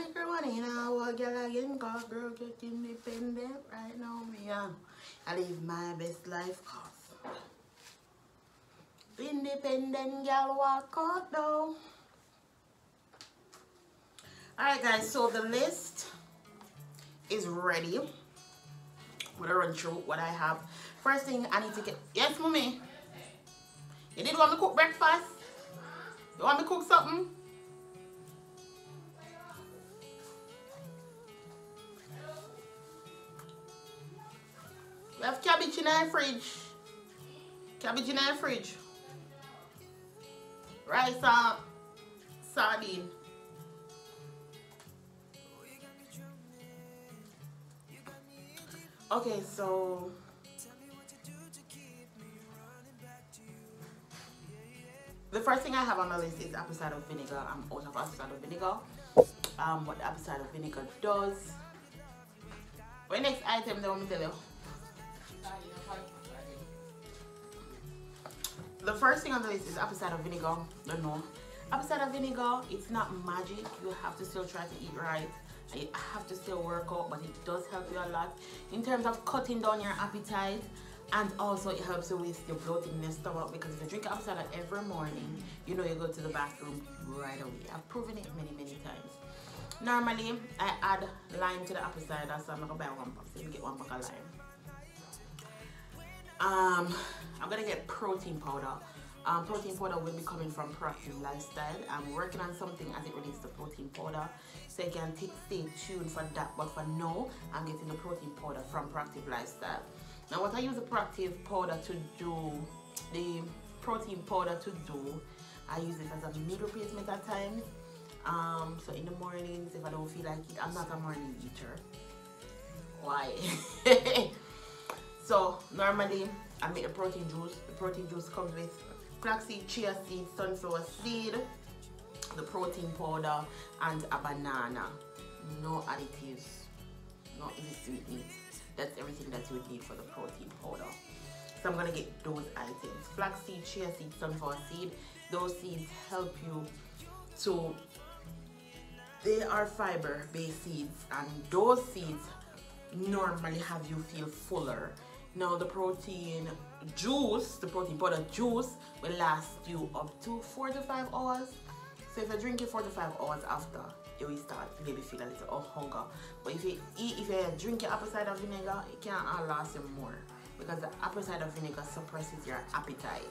little money now, what girl again, cause girl get independent right now, me, yeah. I live my best life, cause independent girl walk out now. Alright guys, so the list is ready. I'm gonna run through what I have. First thing I need to get, yes mommy? You did want me to cook breakfast? You want me cook something? Fridge. Cabbage in our fridge. Rice and sardine. Okay, so the first thing I have on my list is apple cider vinegar. I'm out of apple cider vinegar. Um, what apple cider vinegar does. What next item they want me to tell you? The first thing on the list is apple cider vinegar. Don't know. Apple cider vinegar, it's not magic. You have to still try to eat right. You have to still work out, but it does help you a lot in terms of cutting down your appetite and also it helps you with your bloating in your stomach because if you drink apple cider every morning you know you go to the bathroom right away i've proven it many many times normally i add lime to the apple cider so i'm gonna buy one box you get one box of lime um i'm gonna get protein powder um, protein powder will be coming from Proactive Lifestyle. I'm working on something as it relates to protein powder, so you can stay tuned for that. But for now, I'm getting the protein powder from Proactive Lifestyle. Now what I use the proactive powder to do, the protein powder to do, I use it as a meal replacement at times. Um, so in the mornings, if I don't feel like it, I'm not a morning eater. Why? so normally I make the protein juice. The protein juice comes with flaxseed, chia seed, sunflower seed, the protein powder, and a banana. No additives, no easy sweet meat that's everything that you would need for the protein powder. So i'm gonna get those items flaxseed chia seed sunflower seed. Those seeds help you to they are fiber based seeds and those seeds normally have you feel fuller now the protein juice the protein powder juice will last you up to four to five hours so if you drink it four to five hours after you will start maybe feel a little of hunger. But if you eat, if you drink your apple cider vinegar, it can't last you more because the apple cider vinegar suppresses your appetite.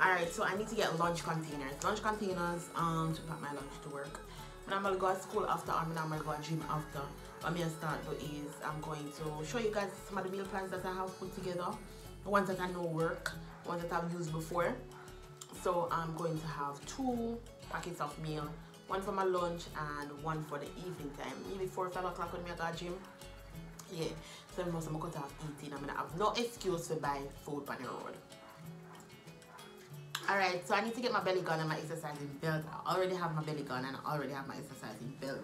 Alright, so I need to get lunch containers. Lunch containers um to pack my lunch to work. I'm gonna go to school after I'm gonna go to gym after. I'm gonna start do is I'm going to show you guys some of the meal plans that I have put together. The ones that I know work, ones that I've used before. So I'm going to have two packets of meal one for my lunch and one for the evening time maybe four or five o'clock when me go to gym yeah so most I'm going to have eating I'm gonna have no excuse to buy food on the road Alright, so I need to get my belly gun and my exercising belt. I already have my belly gun and I already have my exercising belt.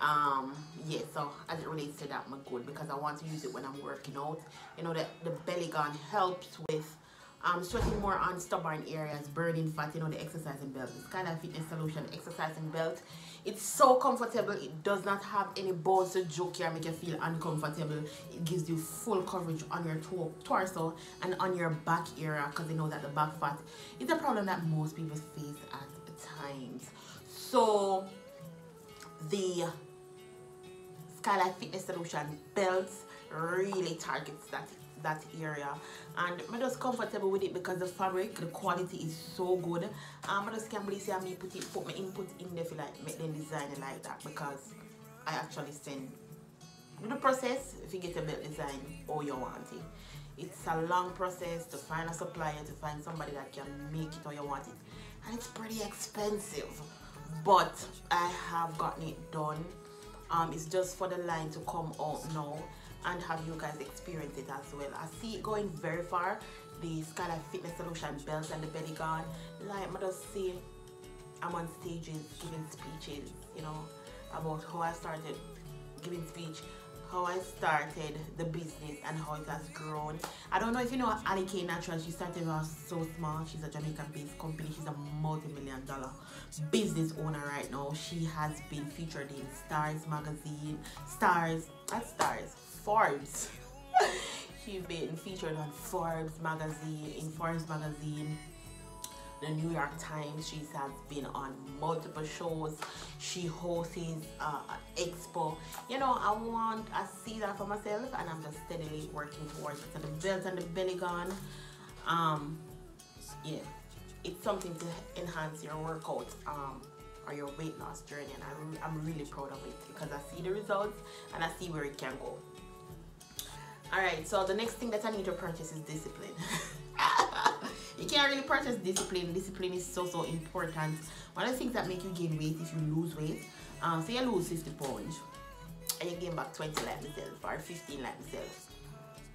Um, yeah, so as it relates to that, I'm good because I want to use it when I'm working out. You know, that the belly gun helps with um, sweating more on stubborn areas, burning fat, you know, the exercising belt. Kind of fitness solution, exercising belt. It's so comfortable. It does not have any balls to joke you make you feel uncomfortable. It gives you full coverage on your torso and on your back area because you know that the back fat is a problem that most people face at times. So, the Skylife Fitness Solution belts really targets that that area. And I'm just comfortable with it because the fabric the quality is so good. Um, I just can't believe I me put it put my input in there for like make them design it like that because I actually send the process if you get a belt design or you want it. It's a long process to find a supplier to find somebody that can make it or you want it. And it's pretty expensive but I have gotten it done. Um, it's just for the line to come out now and have you guys experience it as well. I see it going very far. The Skylife Fitness Solution belts and the belly gun. Like I just see I'm on stages giving speeches, you know, about how I started giving speech how I started the business and how it has grown. I don't know if you know Alikay Natural. She started off so small. She's a Jamaican-based company. She's a multi-million dollar business owner right now. She has been featured in Stars magazine, Stars, not Stars, Forbes. She's been featured on Forbes magazine, in Forbes magazine the New York Times. She has been on multiple shows. She hosts uh, expo. You know, I want, I see that for myself and I'm just steadily working towards it. So the belt and the belly gun, um, yeah, it's something to enhance your workout um, or your weight loss journey and I'm really proud of it because I see the results and I see where it can go. Alright, so the next thing that I need to purchase is discipline. you can't really purchase discipline. Discipline is so so important. One of the things that make you gain weight if you lose weight, um, say you lose 50 pounds and you gain back 20 like myself or 15 like myself.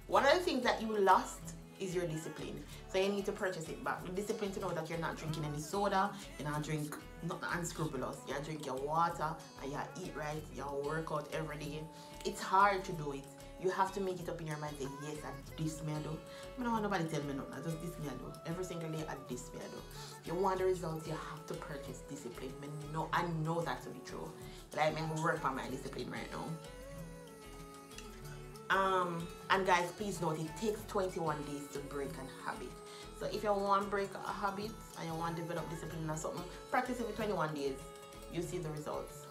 One of the things that you lost is your discipline. So you need to purchase it back. Discipline to know that you're not drinking any soda, you're not drink not unscrupulous. You drink your water and you eat right, you work out every day. It's hard to do it you have to make it up in your mind say yes and this me I do I don't want nobody tell me nothing just this me I do every single day I this me I do if you want the results you have to purchase discipline. Me know I know that to be true. Like me work on my discipline right now. Um and guys please note it takes 21 days to break a habit. So if you want to break a habit and you want to develop discipline or something practice it for 21 days. You see the results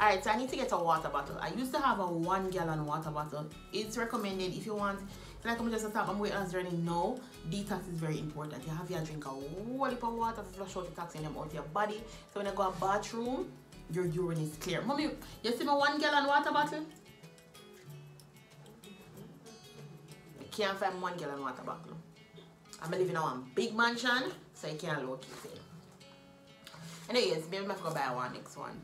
Alright, so I need to get a water bottle. I used to have a one gallon water bottle. It's recommended if you want, like I'm just talking, I'm weight loss journey now. Detox is very important. You have to drink a whole heap of water to flush out the toxin out of your body. So when I go to bathroom, your urine is clear. Mommy, you see my one gallon water bottle? I can't find one gallon water bottle. I'm living in a big mansion, so I can't locate it. Anyways, maybe I'm to buy one next one.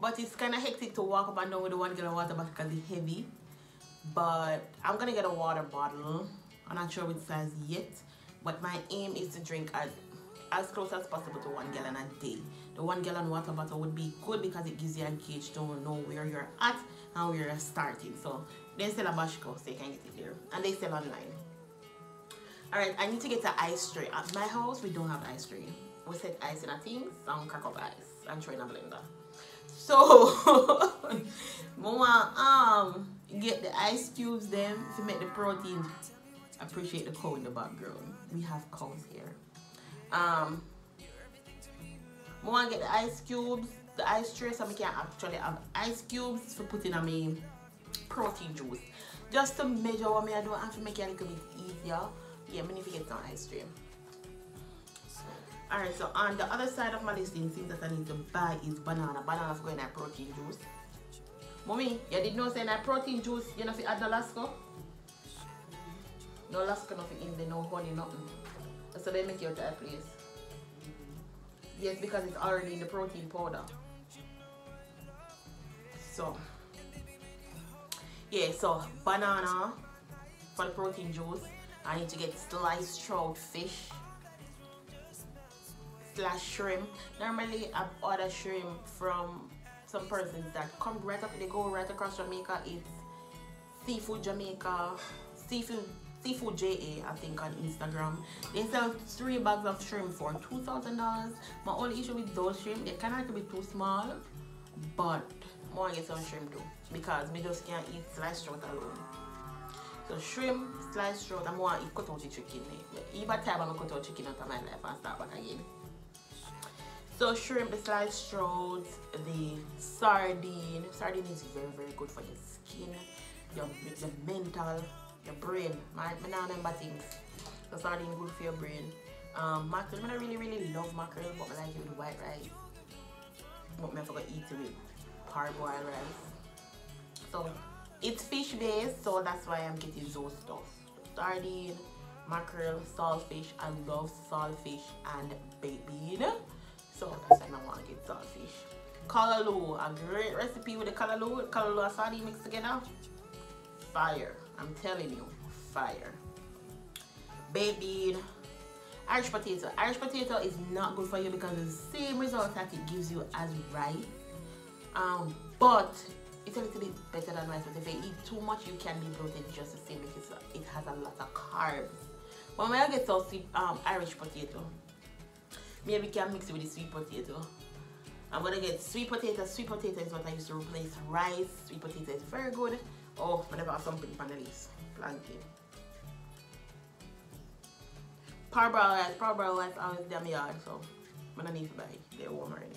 But it's kind of hectic to walk up and down with the one gallon water bottle because it's heavy. But I'm going to get a water bottle. I'm not sure which size yet. But my aim is to drink as, as close as possible to one gallon a day. The one gallon water bottle would be good because it gives you a gauge to know where you're at and where you're starting. So they sell a Bashco so you can get it there. And they sell online. Alright, I need to get an ice tray. At my house, we don't have ice tray. We set ice in a thing, some crack up ice and throw in a blender. So, mama um get the ice cubes them to make the protein. Appreciate the cow in the background. We have cows here. Um, mama get the ice cubes, the ice tray, so we can actually have ice cubes for putting on my protein juice. Just to measure what me I do and to make it a little bit easier. Yeah, I need to get some ice cream. Alright, so on the other side of my listing, things that I need to buy is banana. Banana for going protein juice. Mommy, you did not say that protein juice, you know if you add the lasco? No lasco, nothing in there, no honey, nothing. So they make your that place. Yes, because it's already in the protein powder. So, yeah, so banana for the protein juice. I need to get sliced trout fish slash shrimp. Normally I order shrimp from some persons that come right up, they go right across Jamaica. It's Seafood Jamaica, Seafood Seafood JA, I think on Instagram. They sell three bags of shrimp for $2,000. My only issue with those shrimp, they kind of be too small, but more get some shrimp too because me just can't eat sliced trout alone. So shrimp, sliced trout, I'm want to eat cut out chicken. Even time I'm cut out chicken out of my life and start back again. So shrimp, the sliced trout, the sardine. Sardine is very, very good for your skin, your, your mental, your brain. My, my now remember things. The sardine good for your brain. Um, mackerel, I really, really love mackerel, but I like it with white rice. But I forgot eat it with parboiled rice. So it's fish based, so that's why I'm getting those stuff. Sardine, mackerel, saltfish. I love saltfish and baked bean. So that's why I want to get saltfish. Callaloo, a great recipe with the callaloo, callaloo and sardine mixed together. Fire. I'm telling you, fire. Baked bean, Irish potato. Irish potato is not good for you because the same result that it gives you as rice. Um, but it's a little bit better than rice but if you eat too much you can be bloated just the same because it has a lot of carbs when I get sweet um, Irish potato maybe can mix it with the sweet potato I'm gonna get sweet potato sweet potato is what I used to replace rice sweet potato is very good oh have something on the list plantain parboiled rice parboiled rice always damn yard so I'm gonna need to buy they're warm already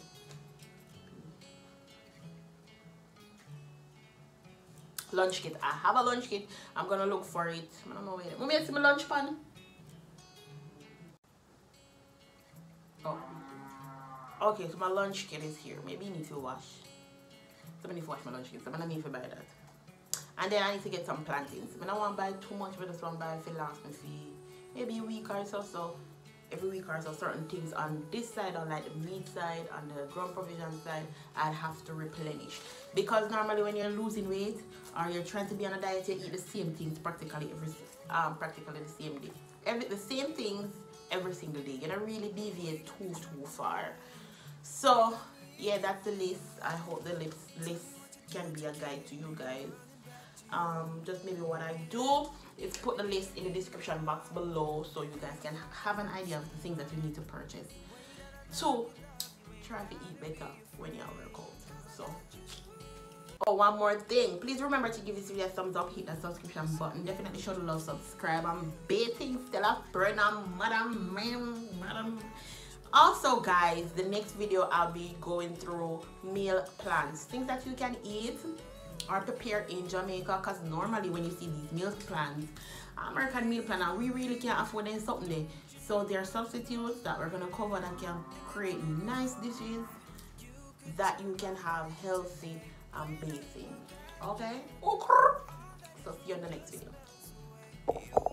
lunch kit. I have a lunch kit. I'm gonna look for it. I don't know where. Mommy, see my lunch pan? Okay, so my lunch kit is here. Maybe you need to wash. So I need to wash my lunch kit. So I'm gonna need to buy that. And then I need to get some plantains. I don't want to buy too much, but I just want to buy for last me see maybe a week or so. So every week or so certain things on this side on like the meat side on the ground provision side I'd have to replenish because normally when you're losing weight or you're trying to be on a diet you eat the same things practically every um practically the same day every the same things every single day you don't really deviate too too far so yeah that's the list. I hope the list list can be a guide to you guys. Um just maybe what I do is put the list in the description box below so you guys can have an idea of the things that you need to purchase. To try to eat better when you're workout so oh one more thing. Please remember to give this video a thumbs up hit that subscription button. Definitely show the love subscribe i'm bathing stella. Brenham madam madam madam also guys the next video i'll be going through meal plans things that you can eat or prepare in Jamaica because normally when you see these meal plans, American meal plan, we really can't afford any something. So there are substitutes that we're going to cover that can create nice dishes that you can have healthy and bathing. Okay? Okay. So see you in the next video.